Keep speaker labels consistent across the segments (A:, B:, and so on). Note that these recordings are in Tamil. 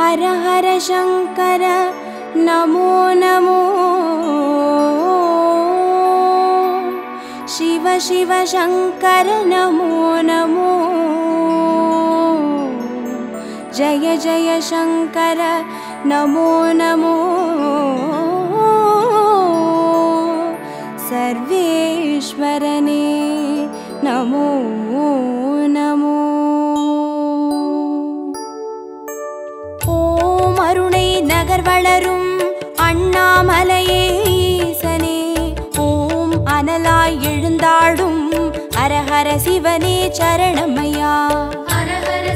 A: हर हर शङ्कर नमो नमो। शिव शिव शङ्कर नमो नमो। जय जय शङ्कर नमो नमो। सर्वेश्वरने नमो வளரும் அண்ணாமலையே ஈசனே ஓம் அனலாய் எழுந்தாடும் அரஹர சிவனே சரணமையா. அரஹர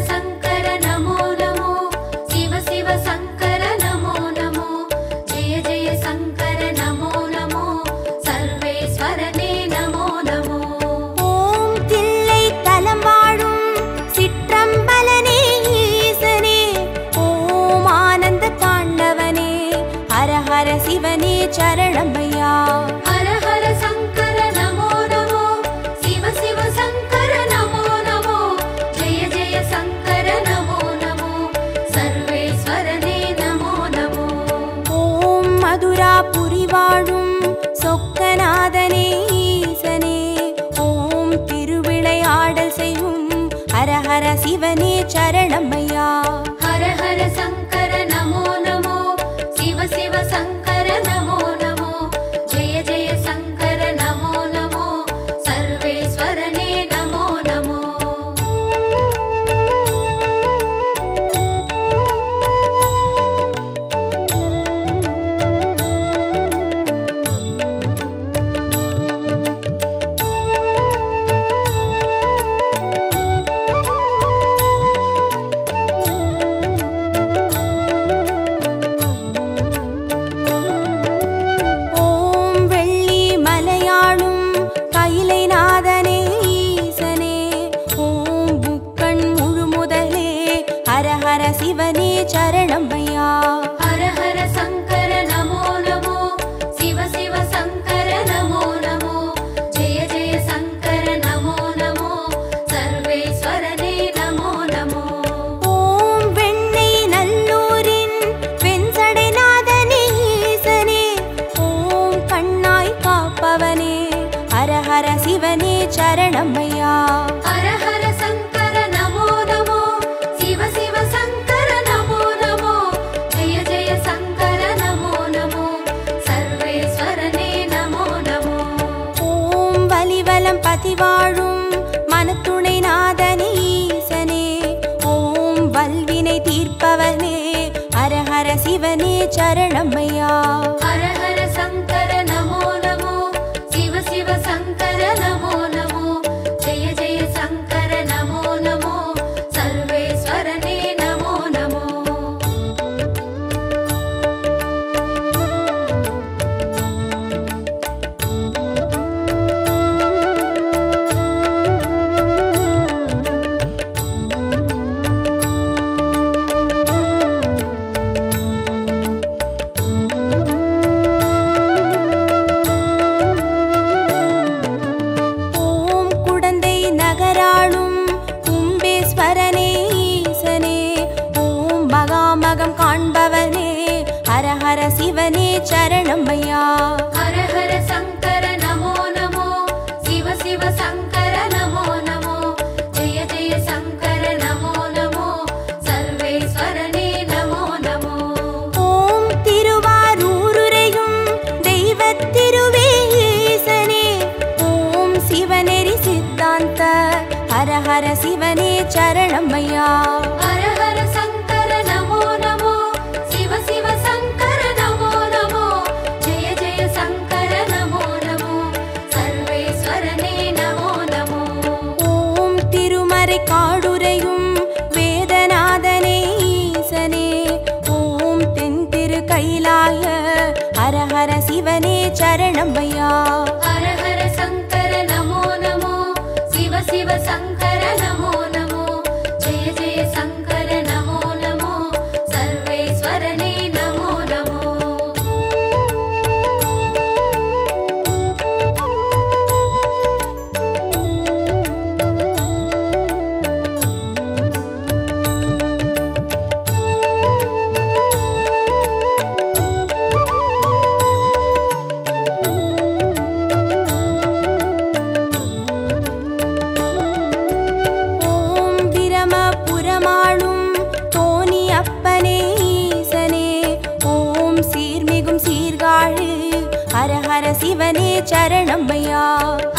A: சரணம் ஐயா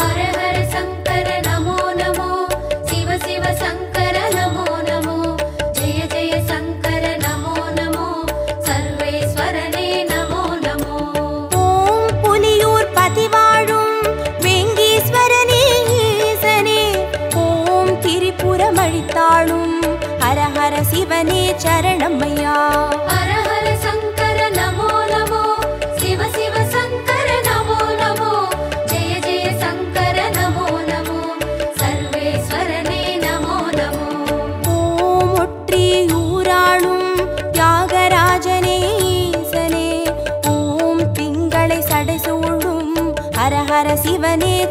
A: ஹரஹர
B: சங்கர நமோ நமோ. சிவ சிவ சங்கர நமோ நமோ. ஜெய ஜெய சங்கர நமோ நமோ. சர்வேஸ்வரனே நமோ நமோ.
A: ஓம் புலியூர் பதிவாழும் வெங்கீஸ்வரனே ஈசனே. ஓம் திரிபுரம் அழித்தாளும் ஹரஹர சிவனே
B: சரணம்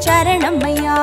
B: சரணம் ஐயா.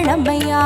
B: கிழமையா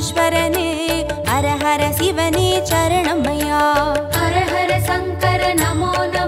A: ईश्वरने हर हर शिवने चरणमया। हर हर शङ्कर नमो न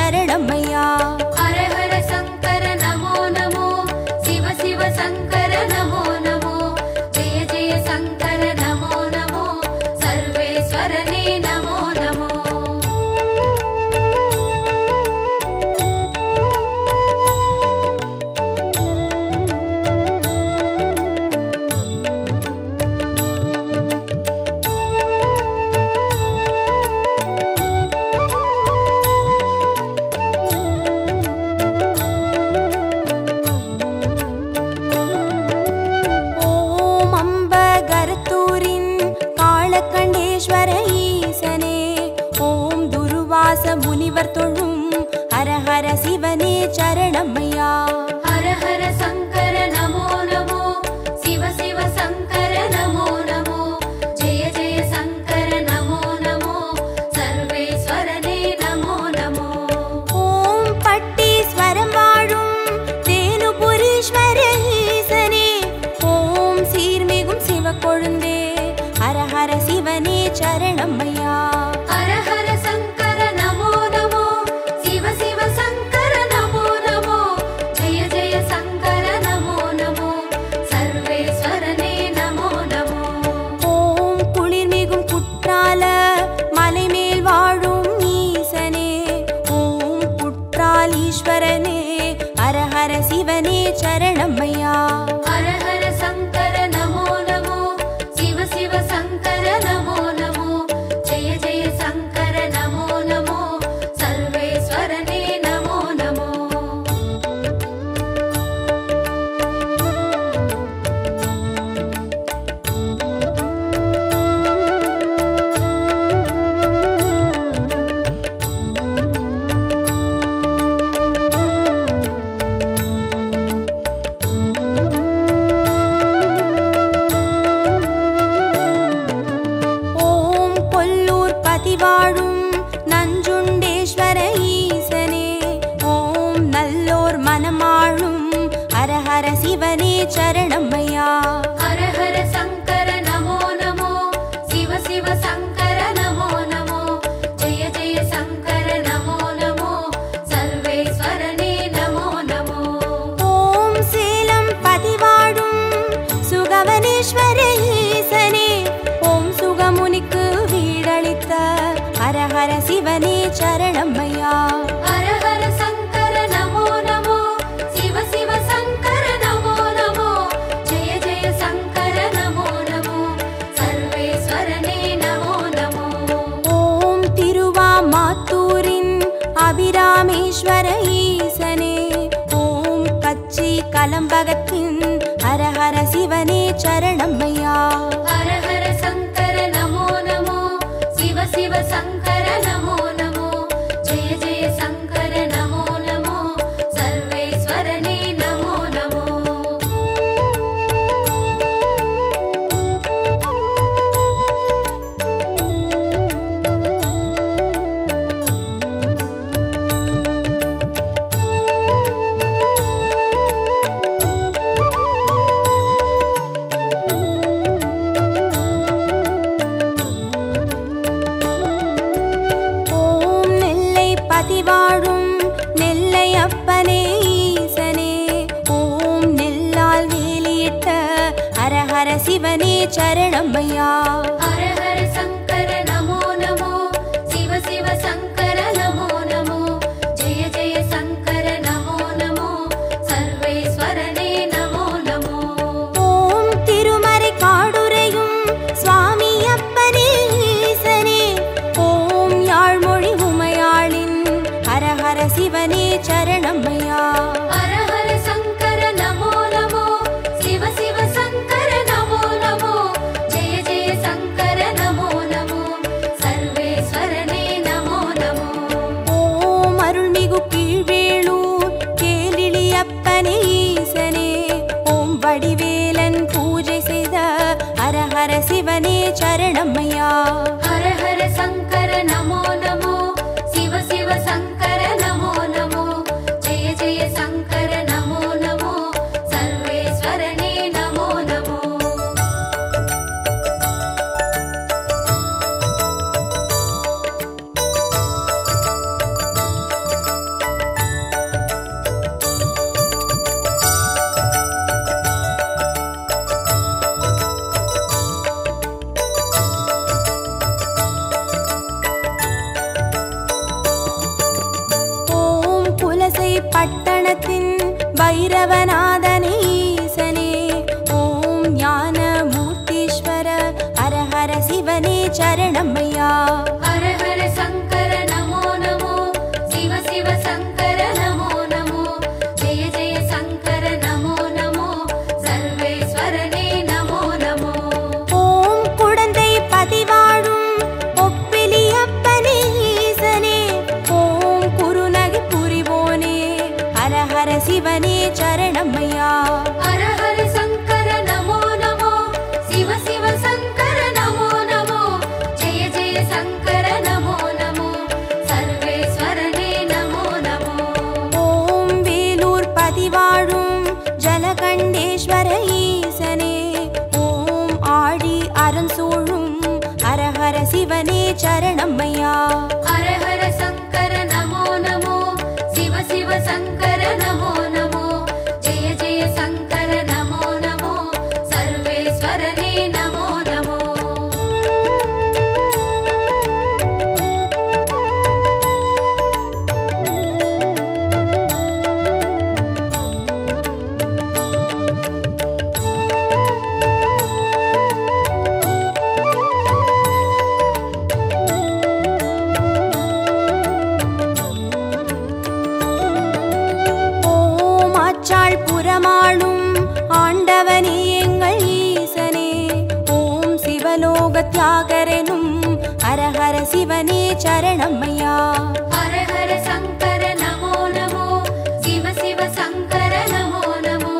A: சரணமையா
B: చరణమై ஹர
A: ஹர சிவனே சரணம்
B: ஐயா ஹர
A: ஹர
B: சங்கர நமோ நமோ சிவ சிவ சங்கர நமோ நமோ ஜெய ஜெய சங்கர நமோ நமோ சர்வேஸ்வரனே நமோ நமோ
A: ஓம் திருவாமாத்தூரின் அபிராமேஸ்வர ஈசனே ஓம் கச்சி கலம்பகத்தின் ஹர ஹர சிவனே சரணம் ஈசனே ஈசனே ஓம் நெல்லால் வேலியிட்ட ஹரஹர சிவனே சரணம் ஐயா. ஹரஹர சங்க சிவனே சரணமையா?
B: ஹர ஹர சங்கர நமோ நமோ. சிவ சிவ சங்கர நமோ நமோ.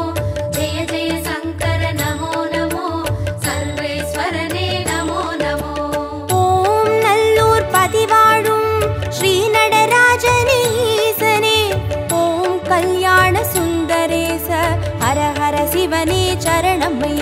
B: ஜெய ஜெய சங்கர நமோ நமோ. சர்வேஸ்வரனே நமோ நமோ.
A: ஓம் நல்லூர் பதிவாழும் ஸ்ரீ நடராஜனே ஈசனே ஓம் கல்யாண சுந்தரேச. ஹரஹர சிவனே சரணமையா.
B: ஹர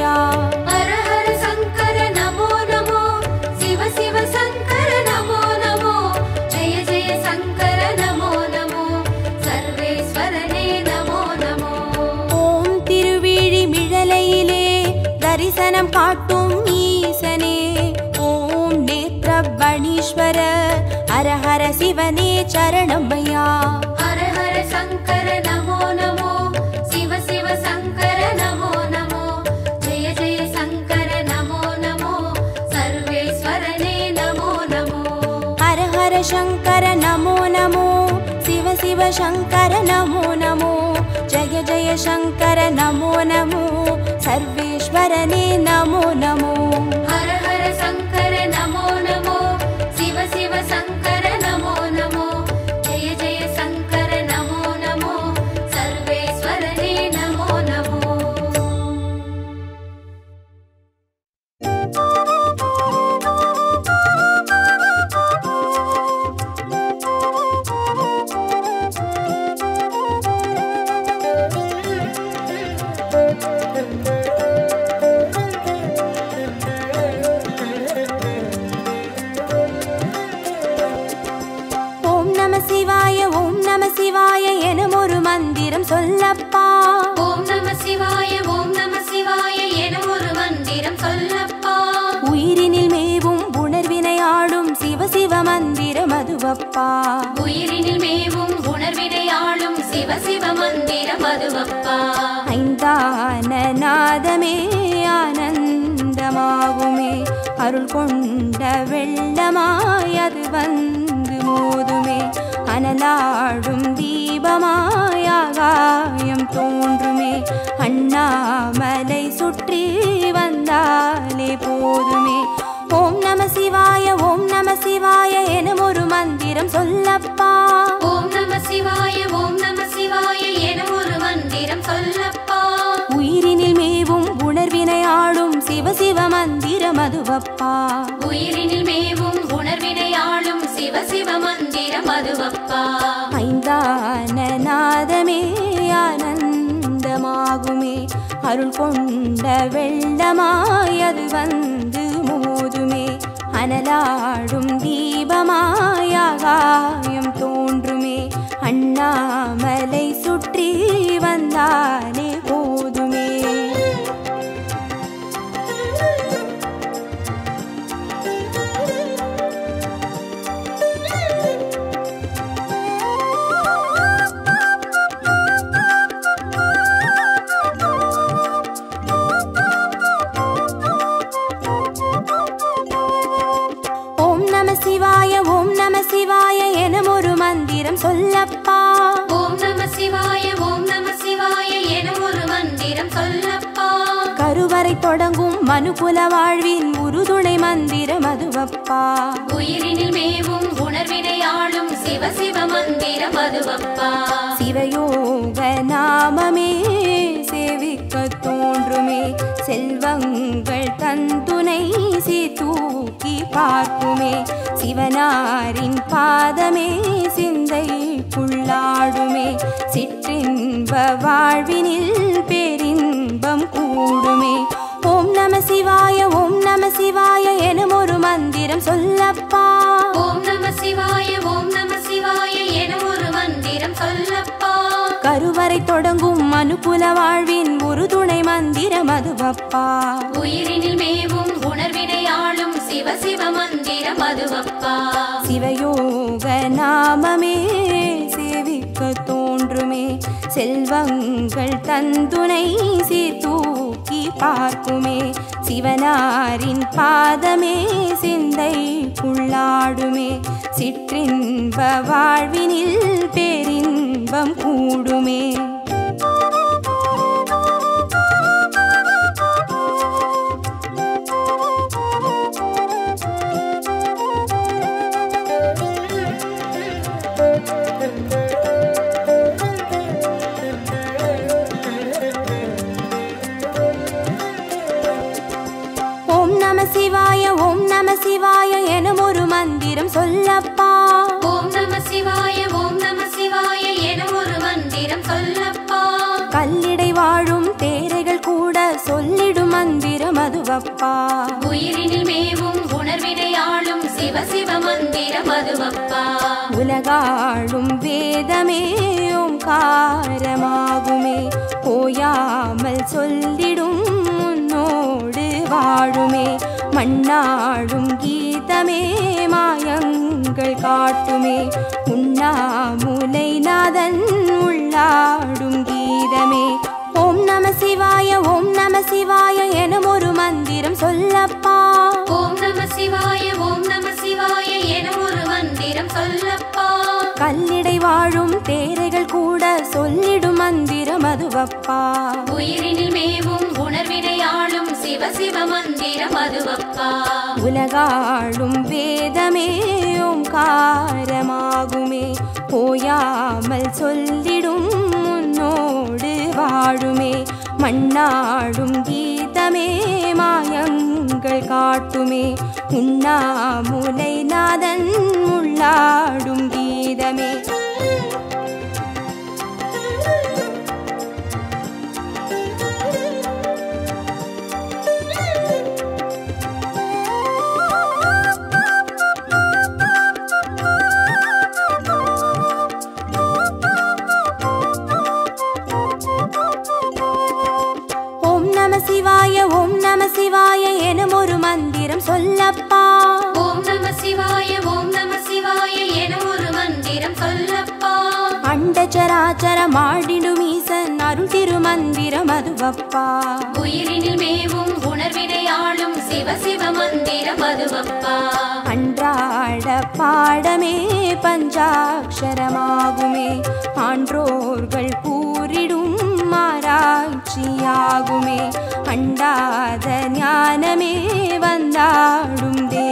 B: चरणमया। हर
A: हर शङ्कर नमो नमो शिव शिव शङ्कर नमो नमो जय
B: जय शङ्कर नमो नमो सर्वेश्वरने नमो नमो। हर हर शङ्कर
A: नमो नमो शिव शिव शङ्कर नमो नमो जय
B: जय शङ्कर नमो नमो सर्वेश्वरने नमो नमो।
A: हर நாதமே ஆனந்தமாகுமே. அருள் கொண்ட வெள்ளமாய் அது வந்து மோதுமே. அனலாடும் தீபமாய் ஆகாயம் தோன்றுமே. அண்ணாமலை சுற்றி வந்தாலே போதுமே. ஓம் நம சிவாய ஓம் நம சிவாய எனும் ஒரு மந்திரம் சொல்லப்பா.
B: ஓம் நம சிவாய ஓம் நம சிவாய எனும் ஒரு மந்திரம் சொல்லப்பா.
A: உயிரினில் மேவும் உணர்வினை ஆளும் சிவ சிவ மந்திரம் அதுவப்பா
B: உயிரினில் மேவும் உணர்வினையாளும் சிவ சிவ மந்திரம் அதுவப்பா
A: ஐந்தான நாதமே ஆனந்தமாகுமே. அருள் கொண்ட வெள்ளமாய் அது வந்து மோதுமே. அனலாடும் தீபமாய் ஆகாயம் தோன்றுமே. அண்ணாமலை சுற்றி வந்தாலே போதுமே. அதுவப்பா சிவயோக நாமமே சேவிக்க தோன்றுமே. செல்வங்கள் தந்துணை தூக்கி பார்க்குமே. சிவனாரின் பாதமே சிந்தைக்குள்ளாடுமே. சிற்றின்ப வாழ்வினில் பேரின்பம் கூடுமே. ஓம் நம சிவாய ஓம் நம சிவாய எனும் ஒரு மந்திரம் சொல்லப்பா.
B: ஓம் நம சிவாய
A: கருவறை தொடங்கும் மனுகுல வாழ்வின் ஒரு துணை மந்திரம் அதுவப்பா.
B: உயிரினில் மேவும் உணர்வினை ஆளும் சிவ சிவ மந்திரம் அதுவப்பா.
A: சிவயோக நாமமே சேவிக்க தோன்றுமே. செல்வங்கள் தந்துணை சீர்தூக்கி பார்க்குமே. சிவனாரின் பாதமே சிந்தை சிந்தைக்குள்ளாடுமே சிற்றின்ப வாழ்வினில் பேரின்பம் கூடுமே. சொல்லப்பா. கல்லிடை வாழும் தேரைகள் கூட சொல்லிடும் மந்திரம் அதுவப்பா.
B: உயிரினில் மேவும் உணர்வினை ஆளும் சிவ சிவ மந்திரம் அதுவப்பா.
A: உலகாளும் வேதமே ஓங்காரமாகுமே ஓயாமல் சொல்லிடும் வாழுமே மண்ணாடும் கீதமே மாயங்கள் காட்டுமே. உண்ணாமுலை நாதன் உள்ளாடும் கீதமே. ஓம் நம சிவாய ஓம் நம சிவாய எனும் ஒரு மந்திரம் சொல்லப்பா.
B: ஓம் நம சிவாய ஓம் நம சிவாய என ஒரு மந்திரம் சொல்லப்பா.
A: கல்லிடை வாழும் தேரைகள் கூட சொல்லிடும் மந்திரம் அதுவப்பா.
B: உயிரினில் மேவும் உணர்வினை ஆளும் சிவ சிவ மந்திரம் அதுவப்பா.
A: உலகாளும் வேதமே ஓங்காரமாகுமே ஓயாமல் சொல்லிடும் உன்னோடு வாழுமே. மண்ணாடும் கீதமே மாயங்கள் காட்டுமே. உண்ணாமுலை நாதன் உள்ளாடும் கீதமே. அண்டச்சராச்சர மாடிடும் ஈசன் அருள் திருமந்திரம் அதுவப்பா.
B: உயிரினில் மேவும் உணர்வினை ஆளும் சிவ சிவ மந்திரம் அதுவப்பா.
A: அன்றாட பாடமே பஞ்சாட்சரமாகுமே. ஆன்றோர்கள் கூறிடும் ஆராய்ச்சியாகுமே. அண்டாத ஞானமே வந்தாடும் தேகமே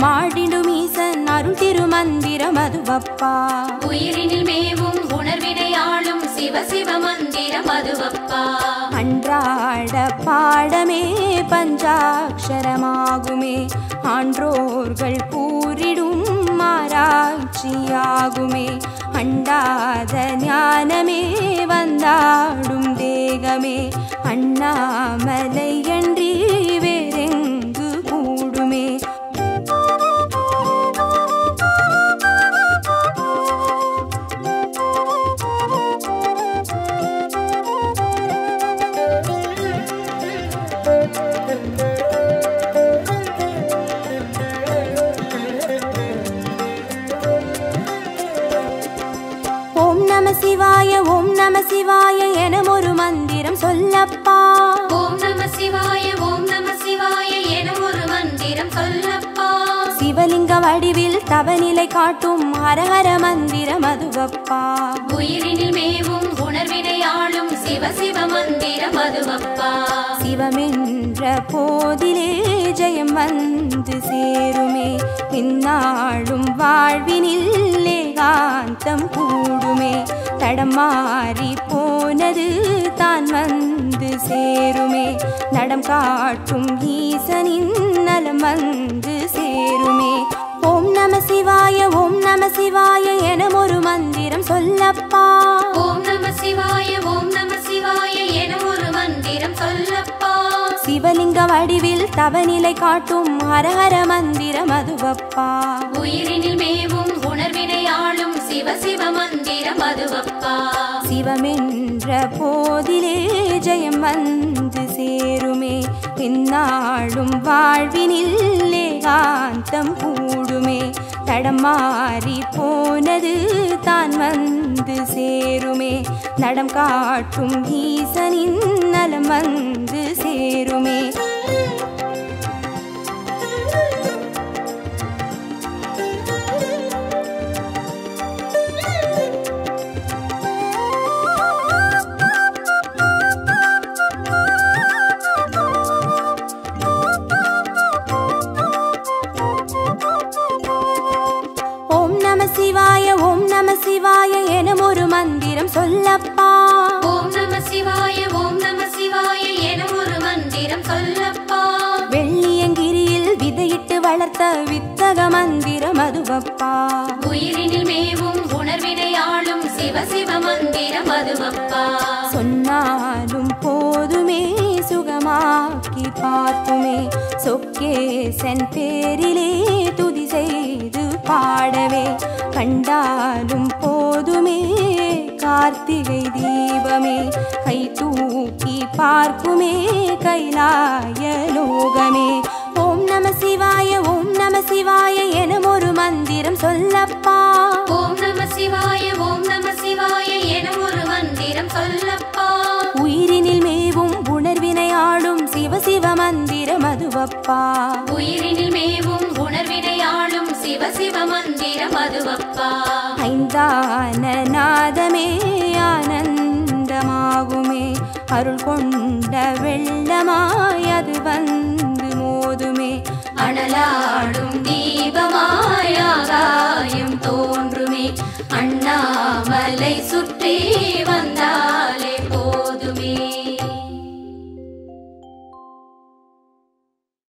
A: மாடிடும் ஈசன் அருள் திருமந்திரம் அதுவப்பா.
B: உயிரினில் மேவும் உணர்வினை ஆளும் சிவ சிவ மந்திரம் அதுவப்பா.
A: அன்றாட பாடமே பஞ்சாட்சரமாகுமே. ஆன்றோர்கள் கூறிடும் ஆராய்ச்சியாகுமே. அண்டாத ஞானமே வந்தாடும் தேகமே. அண்ணாமலை என்றி நம சிவாய ஓம் நம சிவாய எனும் ஒரு மந்திரம் சொல்லப்பா.
B: ஓம் நம சிவாய ஓம் நம சிவாய என ஒரு மந்திரம் சொல்லப்பா.
A: சிவலிங்க வடிவில் தவநிலை காட்டும் ஹரஹர மந்திரம் அதுவப்பா.
B: உயிரினில் மேவும் உணர்வினை ஆளும் சிவ சிவ மந்திரம் அதுவப்பா.
A: நின்ற போதிலே ஜெயம் வந்து சேருமே. பின்னாளும் வாழ்வினில் ஏகாந்தம் கூடுமே. தடம் மாறி போனது தான் வந்து சேருமே. நடம் காட்டும் ஈசனின் நலம் வந்து சேருமே. ஓம் நம சிவாய ஓம் நம சிவாய என ஒரு மந்திரம் சொல்லப்பா.
B: ஓம் நம சிவாய ஓம் நம சிவாய என ஒரு மந்திரம் சொல்லப்பா.
A: சிவலிங்க வடிவில் தவநிலை காட்டும் ஹரஹர மந்திரம் அதுவப்பா
B: உயிரினில் மேவும் உணர்வினை ஆளும் சிவ சிவ மந்திரம் அதுவப்பா
A: சிவமென்ற போதிலே ஜெயம் வந்து சேருமே. பின்னாளும் வாழ்வினில் ஏகாந்தம் கூடுமே. தடமாறி போனது தான் வந்து சேருமே. நடம் காட்டும் ஈசனின் நலம் வந்து சேருமே. அதுவப்பா
B: உயிரினில் மேவும் உணர்வினை ஆளும் சிவ சிவ மந்திரம் அதுவப்பா
A: சொன்னாலும் போதுமே சுகமாக்கி பார்த்துமே. சொக்கேசன் பேரிலே துதி செய்து பாடவே. கண்டாலும் போதுமே கார்த்திகை தீபமே. கை தூக்கி பார்க்குமே கைலாய லோகமே. நம சிவாய ஓம் நம சிவாய என ஒரு மந்திரம் சொல்லப்பா.
B: ஓம் நம சிவாய ஓம் நம சிவாய என ஒரு மந்திரம் சொல்லப்பா.
A: உயிரினில் மேவும் உணர்வினை ஆளும் சிவ சிவ மந்திரம் அதுவப்பா.
B: உயிரினில் மேவும் உணர்வினை ஆளும் சிவ சிவ மந்திரம் அதுவப்பா.
A: ஐந்தான நாதமே ஆனந்தமாகுமே. அருள் கொண்ட வெள்ளமாய் அது வந்து மோதுமே
B: அனலாடும் தீபமாயாகாயம் தோன்றுமே. அண்ணாமலை சுற்றி வந்தார்